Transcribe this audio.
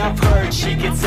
I've heard she can.